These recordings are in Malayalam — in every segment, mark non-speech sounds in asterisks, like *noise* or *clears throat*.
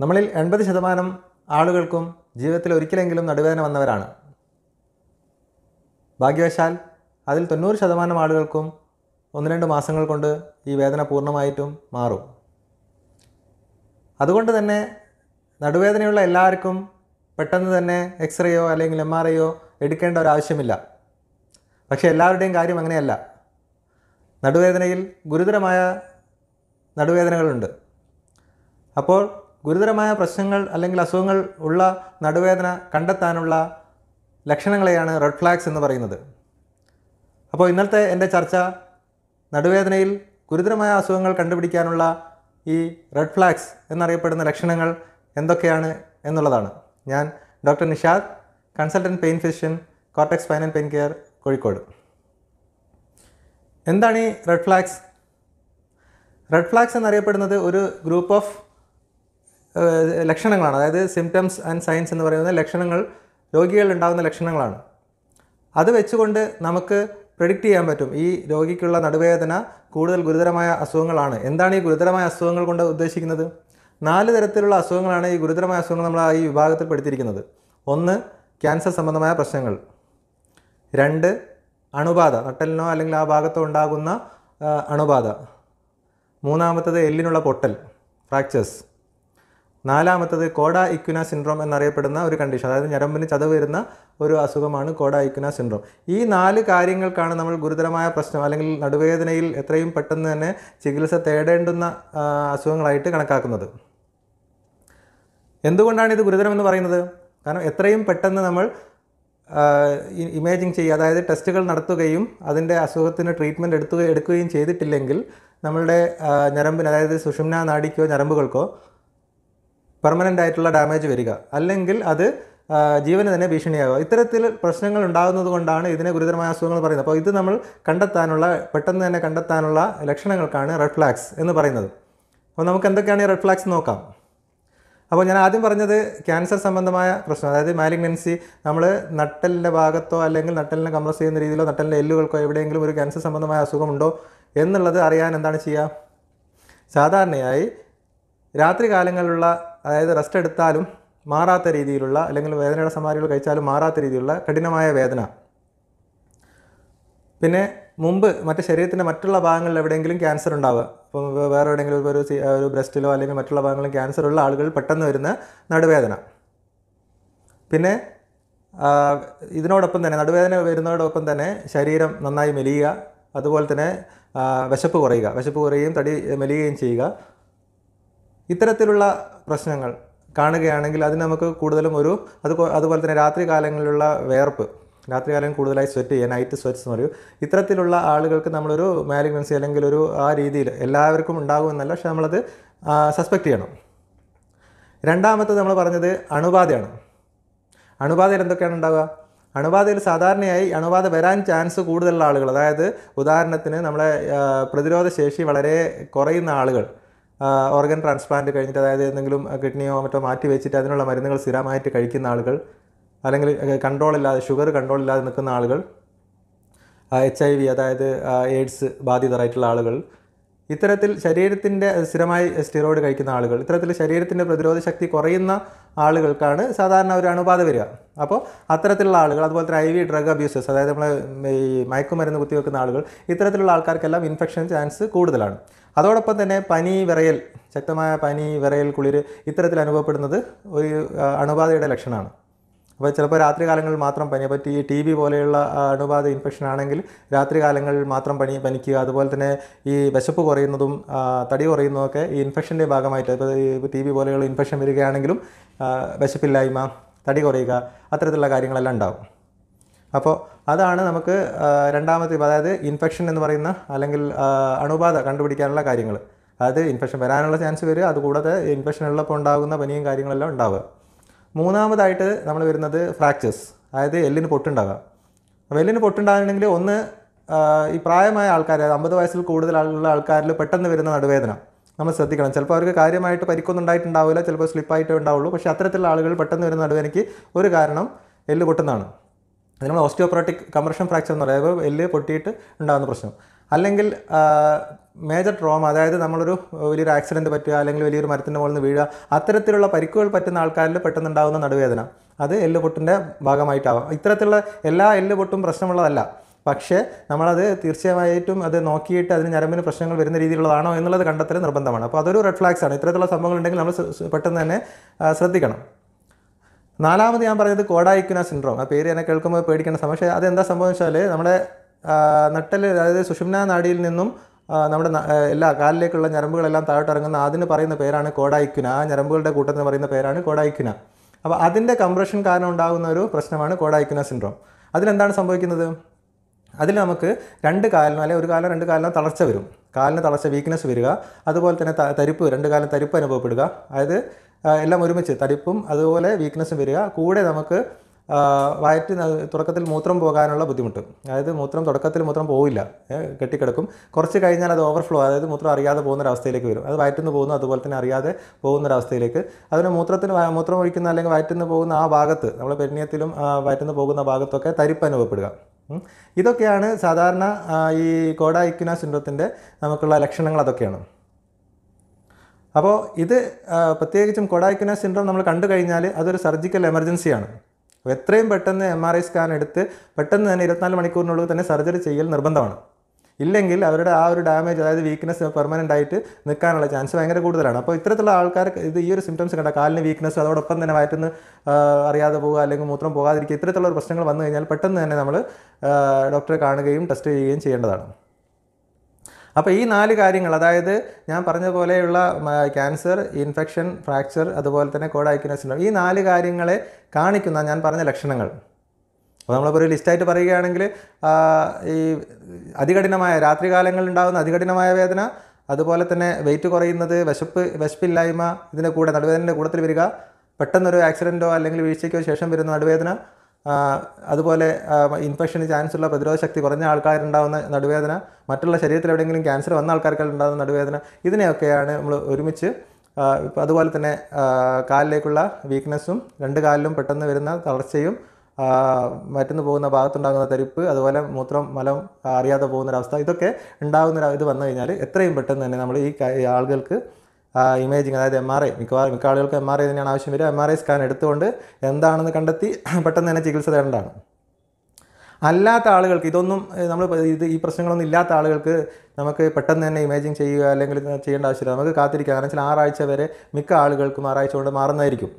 നമ്മളിൽ എൺപത് ശതമാനം ആളുകൾക്കും ജീവിതത്തിൽ ഒരിക്കലെങ്കിലും നടുവേദന വന്നവരാണ്. ഭാഗ്യവശാൽ അതിൽ തൊണ്ണൂറ് ശതമാനം ആളുകൾക്കും ഒന്ന് രണ്ട് മാസങ്ങൾ കൊണ്ട് ഈ വേദന പൂർണമായിട്ടും മാറും. അതുകൊണ്ട് തന്നെ നടുവേദനയുള്ള എല്ലാവർക്കും പെട്ടെന്ന് തന്നെ എക്സ്റേയോ അല്ലെങ്കിൽ എം ആർ ഐയോ എടുക്കേണ്ട ഒരാവശ്യമില്ല പക്ഷേ എല്ലാവരുടെയും കാര്യം അങ്ങനെയല്ല. നടുവേദനയിൽ ഗുരുതരമായ നടുവേദനകളുണ്ട്. അപ്പോൾ ഗുരുതരമായ പ്രശ്നങ്ങൾ അല്ലെങ്കിൽ അസുഖങ്ങൾ ഉള്ള നടുവേദന കണ്ടെത്താനുള്ള ലക്ഷണങ്ങളെയാണ് റെഡ് ഫ്ലാഗ്സ് എന്ന് പറയുന്നത്. അപ്പോൾ ഇന്നത്തെ എന്റെ ചർച്ച നടുവേദനയിൽ ഗുരുതരമായ അസുഖങ്ങൾ കണ്ടുപിടിക്കാനുള്ള ഈ റെഡ് ഫ്ലാഗ്സ് എന്നറിയപ്പെടുന്ന ലക്ഷണങ്ങൾ എന്തൊക്കെയാണ് എന്നുള്ളതാണ്. ഞാൻ doctor Nishad consultant pain physician Cortex and pain care Kozhikode. എന്താണ് ഈ റെഡ് ഫ്ലാഗ്സ് റെഡ് ഫ്ലാഗ്സ് എന്നറിയപ്പെടുന്നത് ഒരു ഗ്രൂപ്പ് ഓഫ് ലക്ഷണങ്ങളാണ്. അതായത് സിംറ്റംസ് ആൻഡ് സയൻസ് എന്ന് പറയുന്ന ലക്ഷണങ്ങൾ രോഗികളിൽ ഉണ്ടാകുന്ന ലക്ഷണങ്ങളാണ്. അത് വെച്ചുകൊണ്ട് നമുക്ക് പ്രെഡിക്റ്റ് ചെയ്യാൻ പറ്റും. ഈ രോഗിക്കുള്ള നടുവേദന കൂടുതൽ ഗുരുതരമായ അസുഖങ്ങളാണ്. എന്താണ് ഈ ഗുരുതരമായ അസുഖങ്ങൾ കൊണ്ട് ഉദ്ദേശിക്കുന്നത്? നാല് തരത്തിലുള്ള അസുഖങ്ങളാണ് ഈ ഗുരുതരമായ അസുഖങ്ങൾ നമ്മൾ ഈ വിഭാഗത്തിൽ പെടുത്തിയിരിക്കുന്നത്. ഒന്ന് ക്യാൻസർ സംബന്ധമായ പ്രശ്നങ്ങൾ. രണ്ട് അണുബാധ നട്ടലിനോ അല്ലെങ്കിൽ ആ ഭാഗത്തോ ഉണ്ടാകുന്ന അണുബാധ. മൂന്നാമത്തത് എല്ലിനുള്ള പൊട്ടൽ ഫ്രാക്ചേഴ്സ് നാലാമത്തത് കോഡ ഇക്വിന സിൻഡ്രോം എന്നറിയപ്പെടുന്ന ഒരു കണ്ടീഷൻ അതായത് ഞരമ്പിന് ചതവ് വരുന്ന ഒരു അസുഖമാണ് കോഡ ഇക്വിന സിൻഡ്രോം. ഈ നാല് കാര്യങ്ങൾക്കാണ് നമ്മൾ ഗുരുതരമായ പ്രശ്നം അല്ലെങ്കിൽ നടുവേദനയിൽ എത്രയും പെട്ടെന്ന് തന്നെ ചികിത്സ തേടേണ്ടുന്ന അസുഖങ്ങളായിട്ട് കണക്കാക്കുന്നത്. എന്തുകൊണ്ടാണ് ഇത് ഗുരുതരമെന്ന് പറയുന്നത്? കാരണം എത്രയും പെട്ടെന്ന് നമ്മൾ ഇമേജിങ് ചെയ്യുക അതായത് ടെസ്റ്റുകൾ നടത്തുകയും അതിന്റെ അസുഖത്തിന് ട്രീറ്റ്മെന്റ് എടുത്തു എടുക്കുകയും ചെയ്തിട്ടില്ലെങ്കിൽ നമ്മളുടെ ഞരമ്പിന് അതായത് സുഷുമ്ന നാടിക്കോ ഞരമ്പുകൾക്കോ പെർമനന്റ് ആയിട്ടുള്ള ഡാമേജ് വരിക. അല്ലെങ്കിൽ അത് ജീവന് തന്നെ ഭീഷണിയാകുക. ഇത്തരത്തിൽ പ്രശ്നങ്ങൾ ഉണ്ടാകുന്നത് കൊണ്ടാണ് ഇതിനെ ഗുരുതരമായ അസുഖങ്ങൾ പറയുന്നത്. അപ്പോൾ ഇത് നമ്മൾ കണ്ടെത്താനുള്ള പെട്ടെന്ന് തന്നെ കണ്ടെത്താനുള്ള ലക്ഷണങ്ങൾക്കാണ് റെഡ് ഫ്ലാഗ്സ് എന്ന് പറയുന്നത്. അപ്പോൾ നമുക്ക് എന്തൊക്കെയാണ് ഈ റെഡ് ഫ്ലാഗ്സ് നോക്കാം. അപ്പോൾ ഞാൻ ആദ്യം പറഞ്ഞത് ക്യാൻസർ സംബന്ധമായ പ്രശ്നം. അതായത് മാലിഗ്നൻസി നമ്മൾ നട്ടലിന്റെ ഭാഗത്തോ അല്ലെങ്കിൽ നട്ടലിനെ കംപ്രസ് ചെയ്യുന്ന രീതിയിലോ നട്ടലിന്റെ എല്ലുകൾക്കോ എവിടെയെങ്കിലും ഒരു ക്യാൻസർ സംബന്ധമായ അസുഖമുണ്ടോ എന്നുള്ളത് അറിയാൻ എന്താണ് ചെയ്യുക? സാധാരണയായി രാത്രി കാലങ്ങളിലുള്ള അതായത് റെസ്റ്റ് എടുത്താലും മാറാത്ത രീതിയിലുള്ള അല്ലെങ്കിൽ വേദനയുടെ സമാരികൾ കഴിച്ചാലും മാറാത്ത രീതിയിലുള്ള കഠിനമായ വേദന. പിന്നെ മുമ്പ് മറ്റ് ശരീരത്തിന്റെ മറ്റുള്ള ഭാഗങ്ങളിൽ എവിടെയെങ്കിലും ക്യാൻസർ ഉണ്ടാവുക. ഇപ്പം വേറെ എവിടെയെങ്കിലും ഒരു ഒരു ബ്രസ്റ്റിലോ അല്ലെങ്കിൽ മറ്റുള്ള ഭാഗങ്ങളിൽ ക്യാൻസർ ഉള്ള ആളുകൾ പെട്ടെന്ന് വരുന്ന നടുവേദന. പിന്നെ ഇതിനോടൊപ്പം തന്നെ നടുവേദന വരുന്നതോടൊപ്പം തന്നെ ശരീരം നന്നായി മെലിയുക. അതുപോലെ തന്നെ വിശപ്പ് കുറയുക. വിശപ്പ് കുറയുകയും തടി മെലിയുകയും ചെയ്യുക. ഇത്തരത്തിലുള്ള പ്രശ്നങ്ങൾ കാണുകയാണെങ്കിൽ അത് നമുക്ക് കൂടുതലും ഒരു അത് അതുപോലെ തന്നെ രാത്രി കാലങ്ങളിലുള്ള വേർപ്പ് രാത്രി കാലം കൂടുതലായി സ്വെറ്റ് ചെയ്യുക നൈറ്റ് സ്വെറ്റ്സ് എന്ന് പറയും. ഇത്തരത്തിലുള്ള ആളുകൾക്ക് നമ്മളൊരു മാലിഗ്നൻസി അല്ലെങ്കിൽ ഒരു ആ രീതിയിൽ എല്ലാവർക്കും ഉണ്ടാകുമെന്നല്ല പക്ഷെ നമ്മളത് സസ്പെക്റ്റ് ചെയ്യണം. രണ്ടാമത്തത് നമ്മൾ പറഞ്ഞത് അണുബാധയാണ്. അണുബാധയിൽ എന്തൊക്കെയാണ് ഉണ്ടാവുക? അണുബാധയിൽ സാധാരണയായി അണുബാധ വരാൻ ചാൻസ് കൂടുതലുള്ള ആളുകൾ അതായത് ഉദാഹരണത്തിന് നമ്മളെ പ്രതിരോധ ശേഷി വളരെ കുറയുന്ന ആളുകൾ ഓർഗൻ ട്രാൻസ്പ്ലാന്റ് കഴിഞ്ഞിട്ട് അതായത് എന്തെങ്കിലും കിഡ്നിയോ മറ്റോ മാറ്റി വെച്ചിട്ട് അതിനുള്ള മരുന്നുകൾ സ്ഥിരമായിട്ട് കഴിക്കുന്ന ആളുകൾ അല്ലെങ്കിൽ കൺട്രോൾ ഇല്ലാതെ ഷുഗർ കൺട്രോൾ ഇല്ലാതെ നിൽക്കുന്ന ആളുകൾ എച്ച് ഐ വി അതായത് എയ്ഡ്സ് ബാധിതരായിട്ടുള്ള ആളുകൾ ഇത്തരത്തിൽ ശരീരത്തിന്റെ സ്ഥിരമായി സ്റ്റിറോയിഡ് കഴിക്കുന്ന ആളുകൾ ഇത്തരത്തിൽ ശരീരത്തിന്റെ പ്രതിരോധ ശക്തി കുറയുന്ന ആളുകൾക്കാണ് സാധാരണ ഒരു അണുബാധ വരിക. അപ്പോൾ അത്തരത്തിലുള്ള ആളുകൾ അതുപോലെ തന്നെ ഐ വി ഡ്രഗ് അബ്യൂസസ് അതായത് നമ്മൾ ഈ മയക്കുമരുന്ന് കുത്തിവെക്കുന്ന ആളുകൾ ഇത്തരത്തിലുള്ള ആൾക്കാർക്കെല്ലാം ഇൻഫെക്ഷൻ ചാൻസ് കൂടുതലാണ്. അതോടൊപ്പം തന്നെ പനി വിറയൽ ശക്തമായ പനി വിറയൽ കുളിര് ഇത്തരത്തിൽ അനുഭവപ്പെടുന്നത് ഒരു അണുബാധയുടെ ലക്ഷണമാണ്. അപ്പോൾ ചിലപ്പോൾ രാത്രി കാലങ്ങളിൽ മാത്രം പനി അപ്പോൾ ഈ ടി ബി പോലെയുള്ള അണുബാധ ഇൻഫെക്ഷൻ ആണെങ്കിൽ രാത്രി കാലങ്ങളിൽ മാത്രം പനി പനിക്കുക അതുപോലെ തന്നെ ഈ വിശപ്പ് കുറയുന്നതും തടി കുറയുന്നതൊക്കെ ഈ ഇൻഫെക്ഷന്റെ ഭാഗമായിട്ട് ഇപ്പോൾ ഈ ടി ബി പോലെയുള്ള ഇൻഫെക്ഷൻ വരികയാണെങ്കിലും വിശപ്പില്ലായ്മ തടി കുറയുക അത്തരത്തിലുള്ള കാര്യങ്ങളെല്ലാം ഉണ്ടാവും അപ്പോൾ അതാണ് നമുക്ക് രണ്ടാമത്തെ അതായത് ഇൻഫെക്ഷൻ എന്ന് പറയുന്ന അല്ലെങ്കിൽ അണുബാധ കണ്ടുപിടിക്കാനുള്ള കാര്യങ്ങൾ. അതായത് ഇൻഫെക്ഷൻ വരാനുള്ള ചാൻസ് വരിക അതുകൂടാതെ ഇൻഫെക്ഷൻ ഉള്ളപ്പോൾ ഉണ്ടാകുന്ന പനിയും കാര്യങ്ങളെല്ലാം ഉണ്ടാവുക. മൂന്നാമതായിട്ട് നമ്മൾ വരുന്നത് ഫ്രാക്ചേഴ്സ് അതായത് എല്ലിന് പൊട്ടുണ്ടാകാം അപ്പോൾ എല്ലിന് പൊട്ടുണ്ടാകണമെങ്കിൽ ഒന്ന് ഈ പ്രായമായ ആൾക്കാർ അതായത് അമ്പത് വയസ്സിൽ കൂടുതൽ ആളുള്ള ആൾക്കാരിൽ പെട്ടെന്ന് വരുന്ന നടുവേദന. നമ്മൾ ശ്രദ്ധിക്കണം. ചിലപ്പോൾ അവർക്ക് കാര്യമായിട്ട് പരിക്കൊന്നും ഉണ്ടായിട്ടുണ്ടാവില്ല ചിലപ്പോൾ സ്ലിപ്പായിട്ടേ ഉണ്ടാവുള്ളൂ. പക്ഷേ അത്തരത്തിലുള്ള ആളുകൾ പെട്ടെന്ന് വരുന്ന നടുവേദനയ്ക്ക് ഒരു കാരണം എല്ല് പൊട്ടുന്നതാണ്. അത് നമ്മൾ ഓസ്റ്റിയോപ്രോട്ടിക് കംപ്രഷൻ ഫ്രാക്ചർ എന്ന് പറയുന്നത് എല്ല് പൊട്ടിയിട്ട് ഉണ്ടാകുന്ന പ്രശ്നം. അല്ലെങ്കിൽ മേജർ ട്രോമ അതായത് നമ്മളൊരു വലിയൊരു ആക്സിഡന്റ് പറ്റുക അല്ലെങ്കിൽ വലിയൊരു മരത്തിന്റെ മുകളിൽ നിന്ന് വീഴുക അത്തരത്തിലുള്ള പരിക്കുകൾ പറ്റുന്ന ആൾക്കാരിൽ പെട്ടെന്നുണ്ടാകുന്ന നടുവേദന. അത് എല്ല് പൊട്ടിന്റെ ഭാഗമായിട്ടാവാം. ഇത്തരത്തിലുള്ള എല്ലാ എല്ല് പൊട്ടും പ്രശ്നമുള്ളതല്ല. പക്ഷേ നമ്മളത് തീർച്ചയായിട്ടും അത് നോക്കിയിട്ട് അതിന് ഞരമ്പിന് പ്രശ്നങ്ങൾ വരുന്ന രീതിയിലുള്ളതാണോ എന്നുള്ളത് കണ്ടെത്തൽ നിർബന്ധമാണ്. അപ്പോൾ അതൊരു റെഡ് ഫ്ലാഗ്സ് ആണ്. ഇത്തരത്തിലുള്ള സംഭവങ്ങൾ ഉണ്ടെങ്കിൽ നമ്മൾ പെട്ടെന്ന് തന്നെ ശ്രദ്ധിക്കണം. നാലാമത് ഞാൻ പറഞ്ഞത് കോഡായിക്കുന സിൻഡ്രോം. ആ പേര് എന്നെ കേൾക്കുമ്പോൾ പേടിക്കേണ്ട സമയം. പക്ഷേ അതെന്താ സംഭവം വെച്ചാൽ നമ്മുടെ നട്ടൽ അതായത് സുഷുമ്ന നാടിയിൽ നിന്നും നമ്മുടെ എല്ലാ കാലിലേക്കുള്ള ഞരമ്പുകളെല്ലാം താഴോട്ട് ഇറങ്ങുന്ന അതിന് പറയുന്ന പേരാണ് കോഡായിക്കുന ആ ഞരമ്പുകളുടെ കൂട്ടത്തിന് പറയുന്ന പേരാണ് കോഡായിക്കുന അപ്പോൾ അതിന്റെ കംപ്രഷൻ കാരണം ഉണ്ടാകുന്ന ഒരു പ്രശ്നമാണ് കോഡായിക്കുന സിൻഡ്രോം. അതിലെന്താണ് സംഭവിക്കുന്നത്? അതിൽ നമുക്ക് രണ്ട് കാലിനും അല്ലെങ്കിൽ ഒരു കാലം രണ്ട് കാലിനും തളർച്ച വരും. കാലിന് തളർച്ച വീക്ക്നെസ് വരിക അതുപോലെ തന്നെ തരിപ്പ് രണ്ട് കാലം തരിപ്പ് അനുഭവപ്പെടുക. അതായത് എല്ലാം ഒരുമിച്ച് തരിപ്പും അതുപോലെ വീക്ക്നെസ്സും വരിക. കൂടെ നമുക്ക് വയറ്റ് തുടക്കത്തിൽ മൂത്രം പോകാനുള്ള ബുദ്ധിമുട്ട്. അതായത് മൂത്രം തുടക്കത്തിൽ മൂത്രം പോവില്ല. കെട്ടിക്കിടക്കും. കുറച്ച് കഴിഞ്ഞാൽ അത് ഓവർഫ്ലോ അതായത് മൂത്രം അറിയാതെ പോകുന്ന ഒരവസ്ഥയിലേക്ക് വരും. അത് വയറ്റിൽ നിന്ന് പോകുന്നു അതുപോലെ തന്നെ അറിയാതെ പോകുന്ന ഒരവസ്ഥയിലേക്ക് അതിന് മൂത്രത്തിന് മൂത്രം ഒഴിക്കുന്ന അല്ലെങ്കിൽ വയറ്റിൽ നിന്ന് പോകുന്ന ആ ഭാഗത്ത് നമ്മൾ പെരിനിയത്തിലും വയറ്റിൽ നിന്ന് പോകുന്ന ഭാഗത്തൊക്കെ തരിപ്പ് അനുഭവപ്പെടുക. ഇതൊക്കെയാണ് സാധാരണ ഈ ഈ കോഡായിക്കുന സിൻഡ്രത്തിന്റെ നമുക്കുള്ള ലക്ഷണങ്ങൾ അതൊക്കെയാണ്. അപ്പോൾ ഇത് പ്രത്യേകിച്ചും കൊഡായിക്കുന സിൻഡ്രോം നമ്മൾ കണ്ടു കഴിഞ്ഞാൽ അതൊരു സർജിക്കൽ എമർജൻസിയാണ് അപ്പോൾ എത്രയും പെട്ടെന്ന് എം ആർ ഐ സ്കാൻ എടുത്ത് പെട്ടെന്ന് തന്നെ ഇരുപത്തിനാല് മണിക്കൂറിനുള്ളിൽ തന്നെ സർജറി ചെയ്യൽ നിർബന്ധമാണ്. ഇല്ലെങ്കിൽ അവരുടെ ആ ഒരു ഡാമേജ് അതായത് വീക്ക്നെസ് പെർമനന്റ് ആയിട്ട് നിൽക്കാനുള്ള ചാൻസ് ഭയങ്കര കൂടുതലാണ്. അപ്പോൾ ഇത്തരത്തിലുള്ള ആൾക്കാർക്ക് ഇത് ഈ ഒരു സിംറ്റംസ് കണ്ട കാലിന് വീക്ക്നെസ് അതോടൊപ്പം തന്നെ വയറ്റുന്ന അറിയാതെ പോകുക അല്ലെങ്കിൽ മൂത്രം പോകാതിരിക്കുക ഇത്തരത്തിലുള്ള പ്രശ്നങ്ങൾ വന്നു കഴിഞ്ഞാൽ പെട്ടെന്ന് തന്നെ നമ്മൾ ഡോക്ടറെ കാണുകയും ടെസ്റ്റ് ചെയ്യുകയും ചെയ്യേണ്ടതാണ്. അപ്പോൾ ഈ നാല് കാര്യങ്ങൾ അതായത് ഞാൻ പറഞ്ഞ പോലെയുള്ള ക്യാൻസർ ഇൻഫെക്ഷൻ ഫ്രാക്ചർ അതുപോലെ തന്നെ കോഡായിക്കുന്ന സിൻഡ്രോം ഈ നാല് കാര്യങ്ങളെ കാണിക്കുന്ന ഞാൻ പറഞ്ഞ ലക്ഷണങ്ങൾ. അപ്പോൾ നമ്മളിപ്പോൾ ഒരു ലിസ്റ്റായിട്ട് പറയുകയാണെങ്കിൽ ഈ അതികഠിനമായ രാത്രികാലങ്ങളിൽ ഉണ്ടാകുന്ന അതികഠിനമായ വേദന അതുപോലെ തന്നെ വെയിറ്റ് കുറയുന്നത് വിശപ്പ് വിശപ്പില്ലായ്മ ഇതിന്റെ കൂടെ നടുവേദനയുടെ കൂടത്തിൽ വരിക പെട്ടെന്നൊരു ആക്സിഡന്റോ അല്ലെങ്കിൽ വീഴ്ചയ്ക്കോ ശേഷം വരുന്ന നടുവേദന അതുപോലെ ഇൻഫെക്ഷന് ചാൻസ് ഉള്ള പ്രതിരോധ ശക്തി കുറഞ്ഞ ആൾക്കാരുണ്ടാകുന്ന നടുവേദന മറ്റുള്ള ശരീരത്തിൽ എവിടെയെങ്കിലും ക്യാൻസർ വന്ന ആൾക്കാർക്ക് ഉണ്ടാകുന്ന നടുവേദന ഇതിനെയൊക്കെയാണ് നമ്മൾ ഒരുമിച്ച് അതുപോലെ തന്നെ കാലിലേക്കുള്ള വീക്ക്നെസ്സും രണ്ട് കാലിലും പെട്ടെന്ന് വരുന്ന തളർച്ചയും ആ, വയറ്റുന്ന് പോകുന്ന ഭാഗത്തുണ്ടാകുന്ന തരിപ്പ് അതുപോലെ മൂത്രം മലം അറിയാതെ പോകുന്നൊരവസ്ഥ ഇതൊക്കെ ഉണ്ടാകുന്ന ഇത് വന്നു കഴിഞ്ഞാൽ എത്രയും പെട്ടെന്ന് തന്നെ നമ്മൾ ഈ ആളുകൾക്ക് ഇമേജിങ് അതായത് എം ആർ ഐ മിക്കവാറും മിക്ക ആളുകൾക്ക് എം ആർ ഐ തന്നെയാണ് ആവശ്യം വരിക. എം ആർ ഐ സ്കാൻ എടുത്തുകൊണ്ട് എന്താണെന്ന് കണ്ടെത്തി *clears throat* പെട്ടെന്ന് തന്നെ ചികിത്സ തേടേണ്ടതാണ്. അല്ലാത്ത ആളുകൾക്ക് ഇതൊന്നും നമ്മൾ ഇത് ഈ പ്രശ്നങ്ങളൊന്നും ഇല്ലാത്ത ആളുകൾക്ക് നമുക്ക് പെട്ടെന്ന് തന്നെ ഇമേജിങ് ചെയ്യുക അല്ലെങ്കിൽ ചെയ്യേണ്ട ആവശ്യമില്ല. നമുക്ക് കാത്തിരിക്കുക കാരണം വെച്ചാൽ ആറാഴ്ച വരെ മിക്ക ആളുകൾക്കും ആറാഴ്ച കൊണ്ട് മാറുന്നതായിരിക്കും.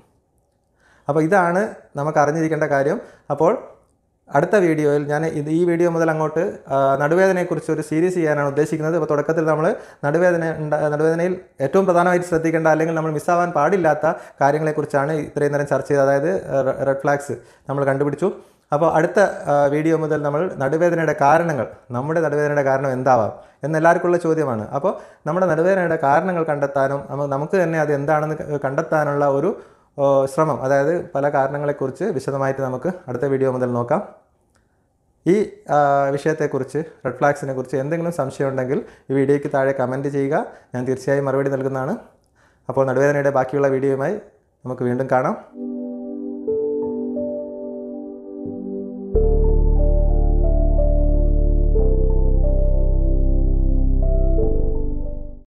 അപ്പോൾ ഇതാണ് നമുക്ക് അറിഞ്ഞിരിക്കേണ്ട കാര്യം. അപ്പോൾ അടുത്ത വീഡിയോയിൽ ഞാൻ ഇത് ഈ വീഡിയോ മുതൽ അങ്ങോട്ട് നടുവേദനയെക്കുറിച്ച് ഒരു സീരീസ് ചെയ്യാനാണ് ഉദ്ദേശിക്കുന്നത്. അപ്പോൾ തുടക്കത്തിൽ നമ്മൾ നടുവേദന നടുവേദനയിൽ ഏറ്റവും പ്രധാനമായിട്ട് ശ്രദ്ധിക്കേണ്ട അല്ലെങ്കിൽ നമ്മൾ മിസ്സാവാൻ പാടില്ലാത്ത കാര്യങ്ങളെക്കുറിച്ചാണ് ഇത്രയും നേരം ചർച്ച ചെയ്തത്. അതായത് റെഡ് ഫ്ലാഗ്സ് നമ്മൾ കണ്ടുപിടിച്ചു. അപ്പോൾ അടുത്ത വീഡിയോ മുതൽ നമ്മൾ നടുവേദനയുടെ കാരണങ്ങൾ നമ്മുടെ നടുവേദനയുടെ കാരണം എന്താവാം എന്നെല്ലാവർക്കുള്ള ചോദ്യമാണ്. അപ്പോൾ നമ്മുടെ നടുവേദനയുടെ കാരണങ്ങൾ കണ്ടെത്താനും നമുക്ക് തന്നെ അത് എന്താണെന്ന് കണ്ടെത്താനുള്ള ഒരു ശ്രമം അതായത് പല കാരണങ്ങളെക്കുറിച്ച് വിശദമായിട്ട് നമുക്ക് അടുത്ത വീഡിയോ മുതൽ നോക്കാം. ഈ വിഷയത്തെക്കുറിച്ച് റെഡ് ഫ്ലാഗ്സിനെ കുറിച്ച് എന്തെങ്കിലും സംശയമുണ്ടെങ്കിൽ ഈ വീഡിയോയ്ക്ക് താഴെ കമന്റ് ചെയ്യുക. ഞാൻ തീർച്ചയായും മറുപടി നൽകുന്നതാണ്. അപ്പോൾ നടുവേദനയുടെ ബാക്കിയുള്ള വീഡിയോയുമായി നമുക്ക് വീണ്ടും കാണാം.